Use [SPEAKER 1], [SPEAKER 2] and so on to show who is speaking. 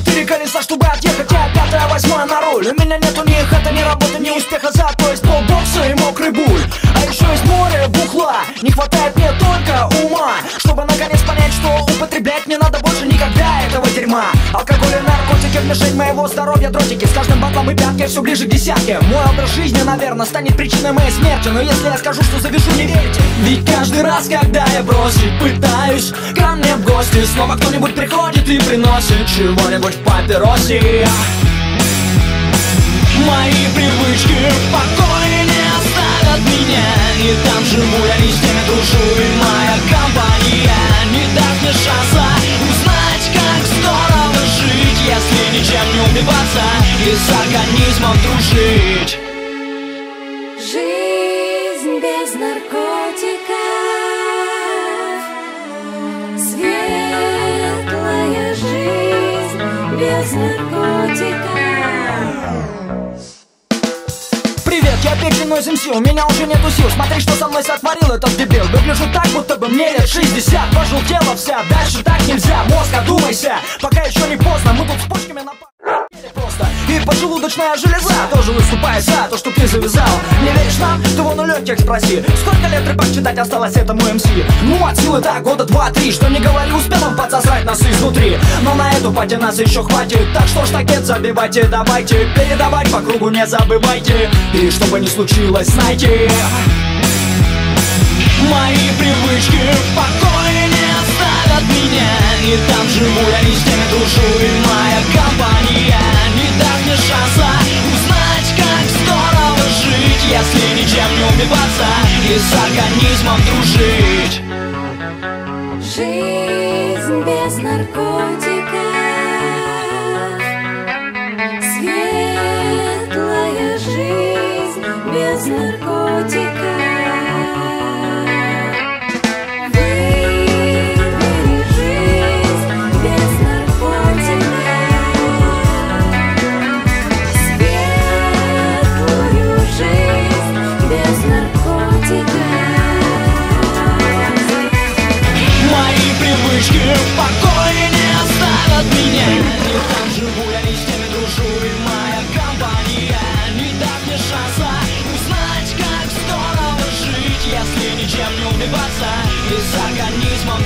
[SPEAKER 1] четыре колеса, чтобы отъехать Я пятая, восьмая на руль У меня нету ни хэта, ни работы, ни успеха Зато есть полбокса и мокрый буль. А еще есть море бухла Не хватает мне только ума. Чтобы наконец понять, что употреблять не надо больше никогда этого дерьма. Алкоголь и наркотики в мишень моего здоровья дротики С каждым батлом и пятки все ближе к десятке. Мой образ жизни, наверное, станет причиной моей смерти. Но если я скажу, что завяжу, не верите Ведь каждый раз, когда я бросить пытаюсь гости снова кто-нибудь приходит и приносит Чего-нибудь в папиросе. Мои привычки в покое не оставят меня. И там живу я не с теми дружу И моя компания не даст мне шанса Узнать, как здорово жить Если ничем не убиваться И с организмом дружить я Нойз МС, у меня уже нету сил. Смотри, что со мной сотворил этот дебил. Выгляжу так, будто бы мне лет 60 Пожелтела вся, дальше так нельзя. Мозг, одумайся, пока еще не поздно. Мы тут с почками на просто. И поджелудочная железа тоже выступает за то, что ты завязал. Не веришь нам? Ты вон легких спроси Сколько лет рэпак читать осталось этому МС? Ну, от силы так, года два-три Что не говори, успел он подсосать нас изнутри. Но на эту пати нас еще хватит Так что ж такет забивайте, давайте Передавать по кругу не забывайте. И что бы ни случилось, знайте Мои привычки в покое не оставят меня. И там живу я не с теми дружу И моя компания не даст мне шанса Узнать, как здорово жить Если убиваться И с организмом дружить.
[SPEAKER 2] Жизнь без наркотиков
[SPEAKER 1] привычки в покое не оставят меня. И там живу я не с теми дружу И моя компания. Не даст мне шанса Узнать, как здорово жить. Если ничем не убиваться И с организмом